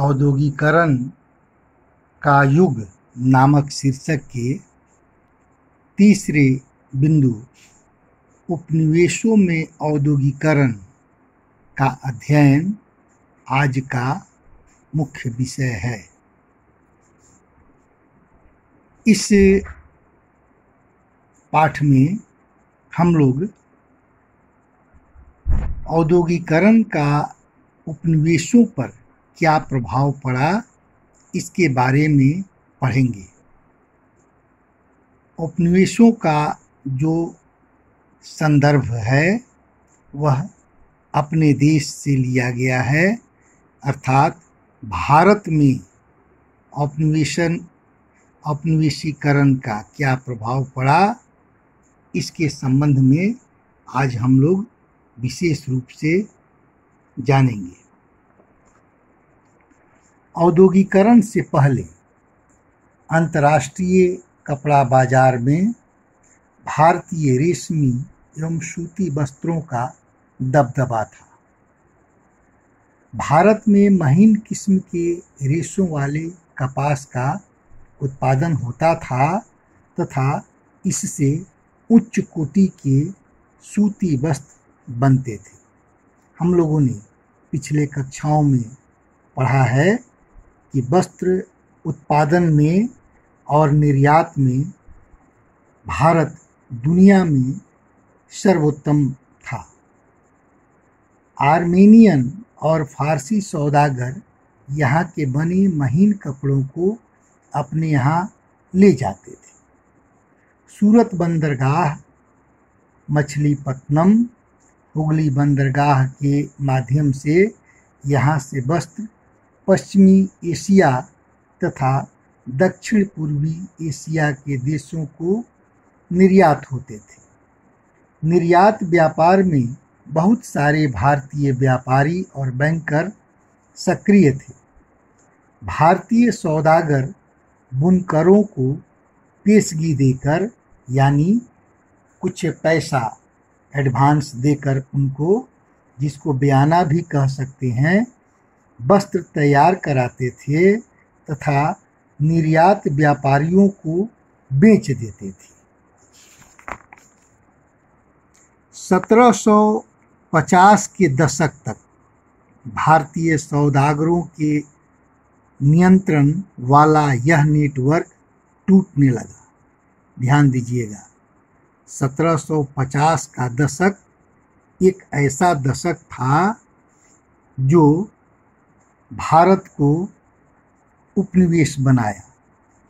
औद्योगिकरण का युग नामक शीर्षक के तीसरे बिंदु उपनिवेशों में औद्योगिकरण का अध्ययन आज का मुख्य विषय है। इस पाठ में हम लोग औद्योगिकरण का उपनिवेशों पर क्या प्रभाव पड़ा इसके बारे में पढ़ेंगे। उपनिवेशों का जो संदर्भ है, वह अपने देश से लिया गया है। अर्थात भारत में औपनिवेशन औपनिवेशीकरण का क्या प्रभाव पड़ा, इसके संबंध में आज हम लोग विशेष रूप से जानेंगे। औद्योगिकरण से पहले अंतर्राष्ट्रीय कपड़ा बाज़ार में भारतीय रेशमी एवं सूती वस्त्रों का दबदबा था। भारत में महीन किस्म के रेशों वाले कपास का उत्पादन होता था तथा इससे उच्च कोटि के सूती वस्त्र बनते थे। हम लोगों ने पिछले कक्षाओं में पढ़ा है कि वस्त्र उत्पादन में और निर्यात में भारत दुनिया में सर्वोत्तम था। आर्मेनियन और फारसी सौदागर यहाँ के बने महीन कपड़ों को अपने यहाँ ले जाते थे। सूरत बंदरगाह, मछलीपट्टनम, हुगली बंदरगाह के माध्यम से यहाँ से वस्त्र पश्चिमी एशिया तथा दक्षिण पूर्वी एशिया के देशों को निर्यात होते थे। निर्यात व्यापार में बहुत सारे भारतीय व्यापारी और बैंकर सक्रिय थे। भारतीय सौदागर बुनकरों को पेशगी देकर, यानी कुछ पैसा एडवांस देकर उनको, जिसको बयाना भी कह सकते हैं वस्त्र तैयार कराते थे तथा निर्यात व्यापारियों को बेच देते थे। 1750 के दशक तक भारतीय सौदागरों के नियंत्रण वाला यह नेटवर्क टूटने लगा। ध्यान दीजिएगा 1750 का दशक एक ऐसा दशक था जो भारत को उपनिवेश बनाया।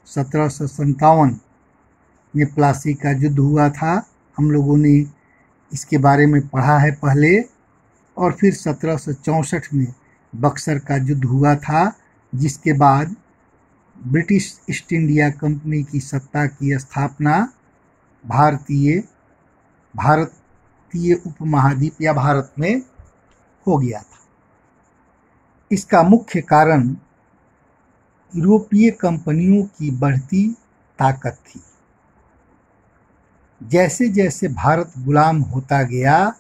सत्रह सौ सत्तावन में प्लासी का युद्ध हुआ था। हम लोगों ने इसके बारे में पढ़ा है पहले। और फिर सत्रह में बक्सर का युद्ध हुआ था, जिसके बाद ब्रिटिश ईस्ट इंडिया कंपनी की सत्ता की स्थापना भारतीय भारतीय उपमहाद्वीप या भारत में हो गया था। इसका मुख्य कारण यूरोपीय कंपनियों की बढ़ती ताकत थी। जैसे जैसे भारत गुलाम होता गया,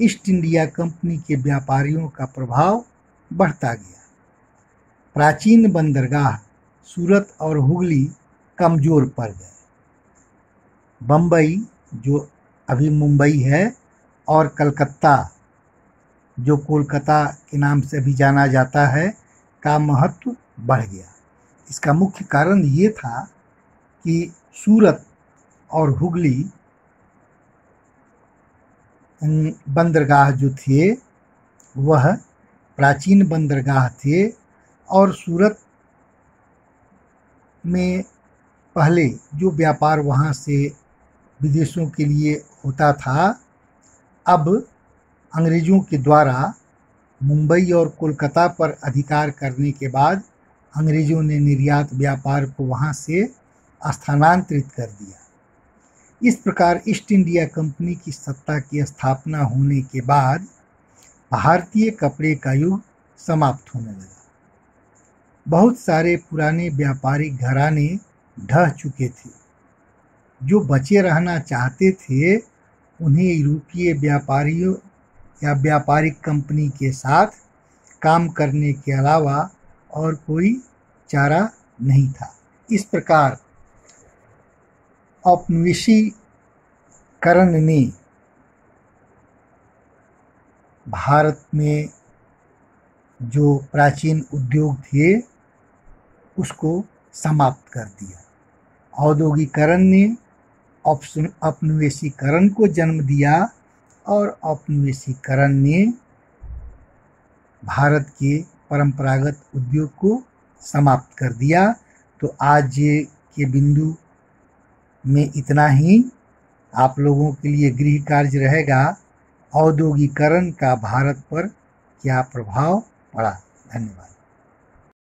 ईस्ट इंडिया कंपनी के व्यापारियों का प्रभाव बढ़ता गया। प्राचीन बंदरगाह सूरत और हुगली कमज़ोर पड़ गए। बम्बई जो अभी मुंबई है, और कलकत्ता जो कोलकाता के नाम से भी जाना जाता है, का महत्व बढ़ गया। इसका मुख्य कारण ये था कि सूरत और हुगली बंदरगाह जो थे, वह प्राचीन बंदरगाह थे और सूरत में पहले जो व्यापार वहाँ से विदेशों के लिए होता था, अब अंग्रेज़ों के द्वारा मुंबई और कोलकाता पर अधिकार करने के बाद अंग्रेज़ों ने निर्यात व्यापार को वहाँ से स्थानांतरित कर दिया। इस प्रकार ईस्ट इंडिया कंपनी की सत्ता की स्थापना होने के बाद भारतीय कपड़े का युग समाप्त होने लगा। बहुत सारे पुराने व्यापारिक घराने ढह चुके थे। जो बचे रहना चाहते थे, उन्हें यूरोपीय व्यापारियों या व्यापारिक कंपनी के साथ काम करने के अलावा और कोई चारा नहीं था। इस प्रकार औपनिवेशीकरण ने भारत में जो प्राचीन उद्योग थे, उसको समाप्त कर दिया। औद्योगिकरण ने औपनिवेशीकरण को जन्म दिया और औपनिवेशीकरण ने भारत के परंपरागत उद्योग को समाप्त कर दिया। तो आज के बिंदु में इतना ही। आप लोगों के लिए गृह कार्य रहेगा। औद्योगिकरण का भारत पर क्या प्रभाव पड़ा? धन्यवाद।